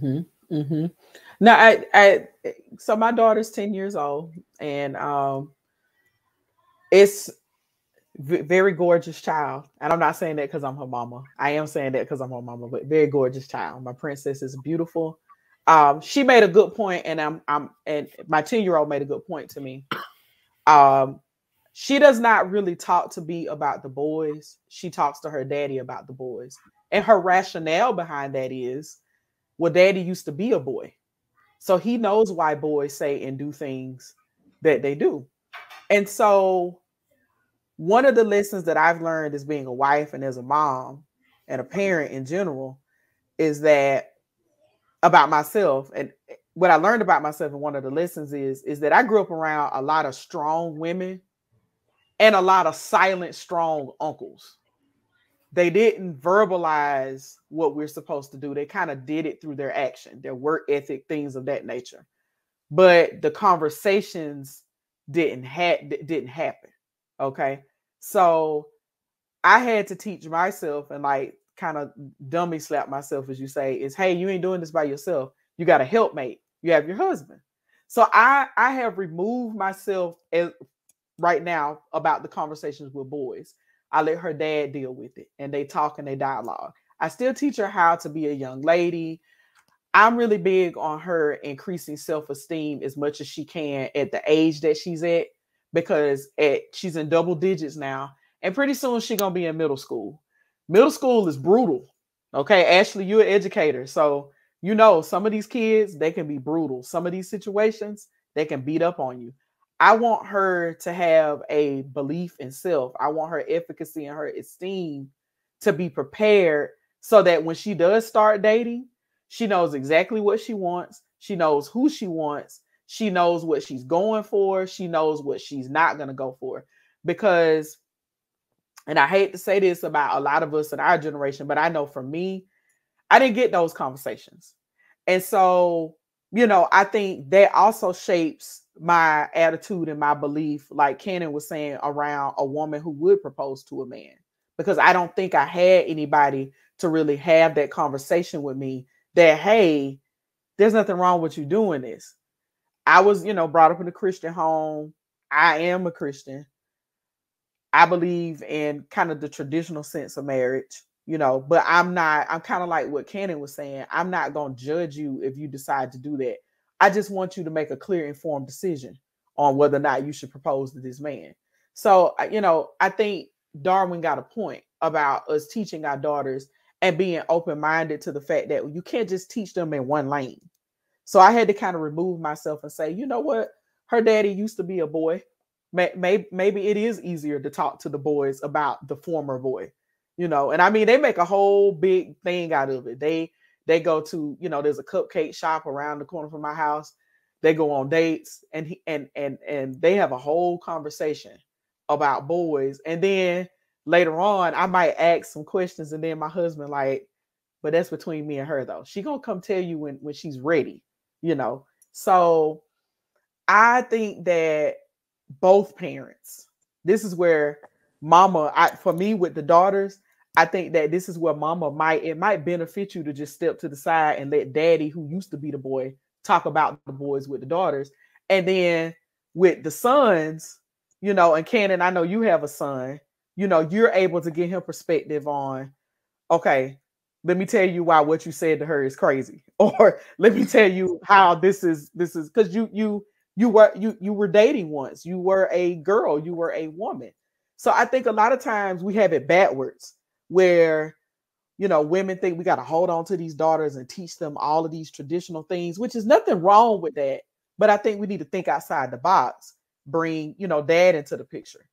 Mm-hmm. Mm-hmm. Now, I, I, so my daughter's 10 years old and um, it's v- very gorgeous child. And I'm not saying that because I'm her mama. I am saying that because I'm her mama, but very gorgeous child. My princess is beautiful. Um, she made a good point, and I'm, I'm, and my 10 year old made a good point to me. Um, she does not really talk to me about the boys. She talks to her daddy about the boys. And her rationale behind that is, well, daddy used to be a boy. So he knows why boys say and do things that they do. And so one of the lessons that I've learned as being a wife and as a mom and a parent in general is that about myself and what I learned about myself and one of the lessons is is that I grew up around a lot of strong women and a lot of silent strong uncles they didn't verbalize what we're supposed to do. They kind of did it through their action, their work ethic, things of that nature. But the conversations didn't ha- didn't happen. Okay, so I had to teach myself and like kind of dummy slap myself, as you say, is hey, you ain't doing this by yourself. You got a helpmate. You have your husband. So I I have removed myself as, right now about the conversations with boys I let her dad deal with it and they talk and they dialogue. I still teach her how to be a young lady. I'm really big on her increasing self-esteem as much as she can at the age that she's at because at she's in double digits now and pretty soon she's going to be in middle school. Middle school is brutal. Okay, Ashley, you're an educator. So, you know, some of these kids, they can be brutal. Some of these situations, they can beat up on you. I want her to have a belief in self. I want her efficacy and her esteem to be prepared so that when she does start dating, she knows exactly what she wants. She knows who she wants. She knows what she's going for. She knows what she's not going to go for. Because, and I hate to say this about a lot of us in our generation, but I know for me, I didn't get those conversations. And so, you know, I think that also shapes my attitude and my belief, like Cannon was saying, around a woman who would propose to a man. Because I don't think I had anybody to really have that conversation with me that, hey, there's nothing wrong with you doing this. I was, you know, brought up in a Christian home. I am a Christian. I believe in kind of the traditional sense of marriage, you know, but I'm not, I'm kind of like what Cannon was saying. I'm not going to judge you if you decide to do that. I just want you to make a clear, informed decision on whether or not you should propose to this man. So, you know, I think Darwin got a point about us teaching our daughters and being open minded to the fact that you can't just teach them in one lane. So I had to kind of remove myself and say, you know what? Her daddy used to be a boy. Maybe, maybe it is easier to talk to the boys about the former boy, you know. And I mean, they make a whole big thing out of it. They they go to, you know, there's a cupcake shop around the corner from my house. They go on dates and he and and and they have a whole conversation about boys. And then later on, I might ask some questions, and then my husband, like, but that's between me and her though. She gonna come tell you when when she's ready, you know. So I think that both parents, this is where mama, I for me with the daughters, I think that this is where mama might it might benefit you to just step to the side and let daddy, who used to be the boy, talk about the boys with the daughters. And then with the sons, you know, and Cannon, I know you have a son, you know, you're able to get him perspective on, okay, let me tell you why what you said to her is crazy. Or let me tell you how this is this is because you you you were you you were dating once, you were a girl, you were a woman. So I think a lot of times we have it backwards where you know women think we got to hold on to these daughters and teach them all of these traditional things which is nothing wrong with that but i think we need to think outside the box bring you know dad into the picture